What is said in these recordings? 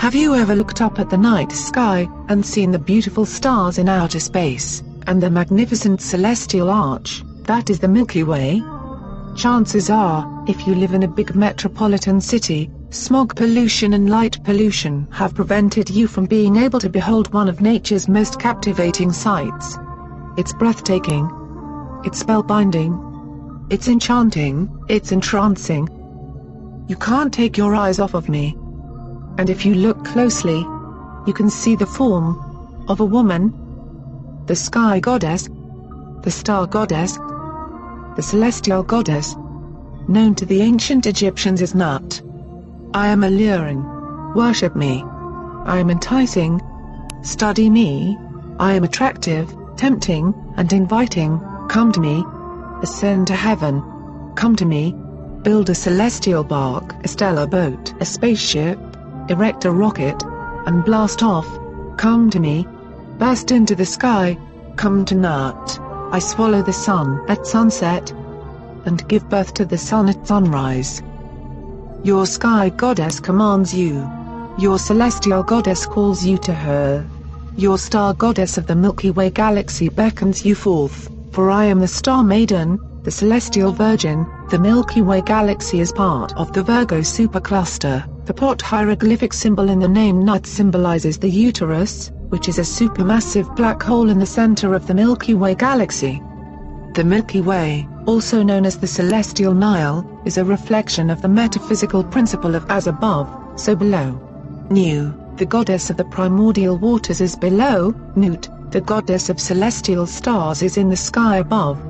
Have you ever looked up at the night sky, and seen the beautiful stars in outer space, and the magnificent celestial arch, that is the Milky Way? Chances are, if you live in a big metropolitan city, smog pollution and light pollution have prevented you from being able to behold one of nature's most captivating sights. It's breathtaking. It's spellbinding. It's enchanting, it's entrancing. You can't take your eyes off of me. And if you look closely, you can see the form of a woman, the sky goddess, the star goddess, the celestial goddess, known to the ancient Egyptians as Nut. I am alluring. Worship me. I am enticing. Study me. I am attractive, tempting, and inviting. Come to me. Ascend to heaven. Come to me. Build a celestial bark, a stellar boat, a spaceship, erect a rocket, and blast off. Come to me. Burst into the sky. Come to Nut. I swallow the sun at sunset and give birth to the sun at sunrise. Your sky goddess commands you. Your celestial goddess calls you to her. Your star goddess of the Milky Way galaxy beckons you forth, for I am the star maiden, the celestial virgin, the Milky Way galaxy is part of the Virgo supercluster. The pot hieroglyphic symbol in the name Nut symbolizes the uterus, which is a supermassive black hole in the center of the Milky Way galaxy. The Milky Way, also known as the Celestial Nile, is a reflection of the metaphysical principle of as above, so below. Nu, the goddess of the primordial waters is below, Nut, the goddess of celestial stars is in the sky above.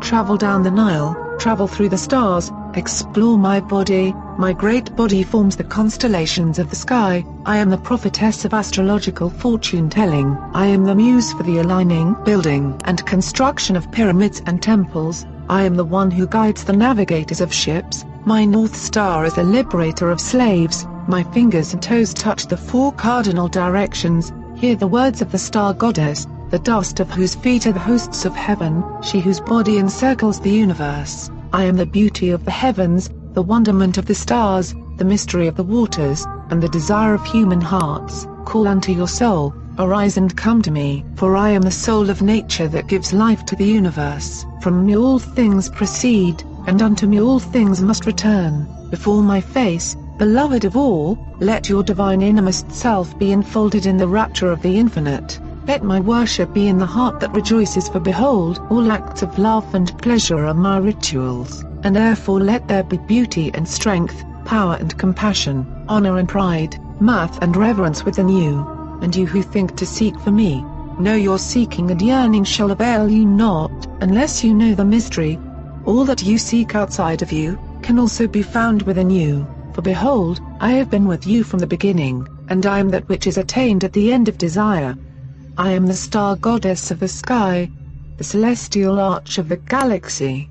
Travel down the Nile, travel through the stars, explore my body, my great body forms the constellations of the sky, I am the prophetess of astrological fortune-telling, I am the muse for the aligning, building and construction of pyramids and temples, I am the one who guides the navigators of ships, my north star is the liberator of slaves, my fingers and toes touch the four cardinal directions, hear the words of the star goddess, the dust of whose feet are the hosts of heaven, she whose body encircles the universe. I am the beauty of the heavens, the wonderment of the stars, the mystery of the waters, and the desire of human hearts. Call unto your soul, arise and come to me. For I am the soul of nature that gives life to the universe. From me all things proceed, and unto me all things must return. Before my face, beloved of all, let your divine innermost self be enfolded in the rapture of the infinite. Let my worship be in the heart that rejoices for behold, all acts of love and pleasure are my rituals, and therefore let there be beauty and strength, power and compassion, honor and pride, mirth and reverence within you. And you who think to seek for me, know your seeking and yearning shall avail you not, unless you know the mystery. All that you seek outside of you, can also be found within you, for behold, I have been with you from the beginning, and I am that which is attained at the end of desire. I am the star goddess of the sky, the celestial arch of the galaxy.